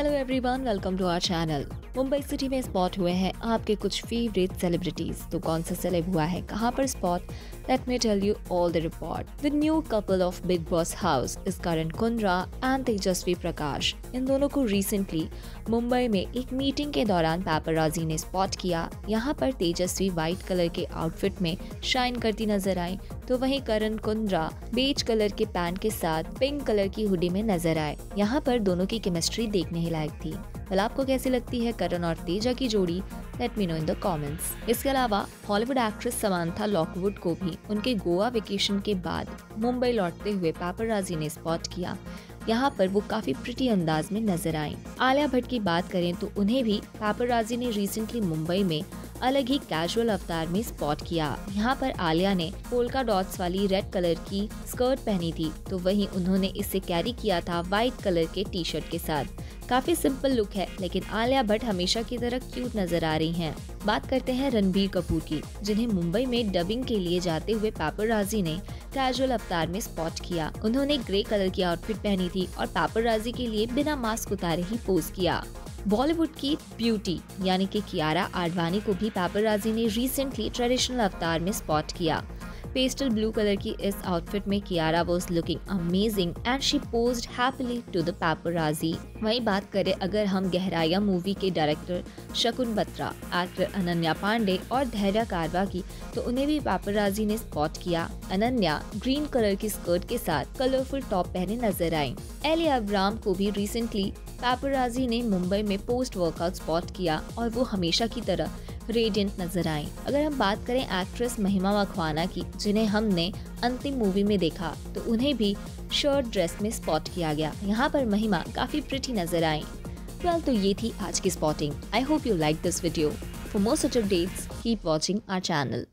Hello everyone, welcome to our channel. Mumbai city में spot हुए हैं आपके कुछ फेवरेट सेलिब्रिटीज तो कौन सा सेलेब हुआ है? कहाँ पर spot let me tell you all the report the new couple of Big Boss house इस करण कुंद्रा एंड तेजस्वी प्रकाश इन दोनों को रिसेंटली मुंबई में एक मीटिंग के दौरान पैपराजी ने स्पॉट किया। यहाँ पर तेजस्वी व्हाइट कलर के आउटफिट में शाइन करती नज़र आई। तो वहीं करण कुंद्रा बेज कलर के पैंट के साथ पिंक कलर की हुडी में नज़र आए। यहाँ पर दोनों की केमिस्ट्री देखने ही लायक थी। भला आपको कैसी लगती है करण और तेजा की जोड़ी? Let me know in the comments इसके अलावा हॉलीवुड एक्ट्रेस समांथा लॉकवुड को भी उनके गोवा वेकेशन के बाद मुंबई लौटते हुए पापराजी ने स्पॉट किया। यहाँ पर वो काफ़ी प्रिटी अंदाज में नज़र आई। आलिया भट्ट की बात करें तो उन्हें भी पापराजी ने रिसेंटली मुंबई में अलग ही कैजुअल अवतार में स्पॉट किया। यहाँ पर आलिया ने पोलका डॉट्स वाली रेड कलर की स्कर्ट पहनी थी तो वहीं उन्होंने इसे कैरी किया था व्हाइट कलर के टी शर्ट के साथ। काफ़ी सिंपल लुक है, लेकिन आलिया भट्ट हमेशा की तरह क्यूट नज़र आ रही हैं। बात करते हैं रणबीर कपूर की, जिन्हें मुंबई में डबिंग के लिए जाते हुए पापराजी ने कैजुअल अवतार में स्पॉट किया। उन्होंने ग्रे कलर की आउटफिट पहनी थी और पापराजी के लिए बिना मास्क उतारे ही पोज किया। बॉलीवुड की ब्यूटी यानी कि कियारा आडवाणी को भी पापराजी ने रिसेंटली ट्रेडिशनल अवतार में स्पॉट किया। पेस्टल ब्लू कलर की में Kiara was looking amazing and she pose happily to the paparazzi वहीं बात करें अगर हम गहराया मूवी के डायरेक्टर शकुन बत्रा एक्टर अनन्या पांडे और धैर्य कारवा की तो उन्हें भी पैपराजी ने स्पॉट किया। अनन्या ग्रीन कलर की स्कर्ट के साथ कलरफुल टॉप पहने नज़र आई। एली अब्राम को भी रिसेंटली पैपराजी ने मुंबई में पोस्ट वर्कआउट स्पॉट किया और वो हमेशा की तरह रेडियंट नज़र आई। अगर हम बात करें एक्ट्रेस महिमा मखवाना की, जिन्हें हमने अंतिम मूवी में देखा तो उन्हें भी शर्ट ड्रेस में स्पॉट किया गया। यहाँ पर महिमा काफ़ी प्रिटी नज़र आई। वेल तो ये थी आज की spotting I hope you like this video for most such updates keep watching our channel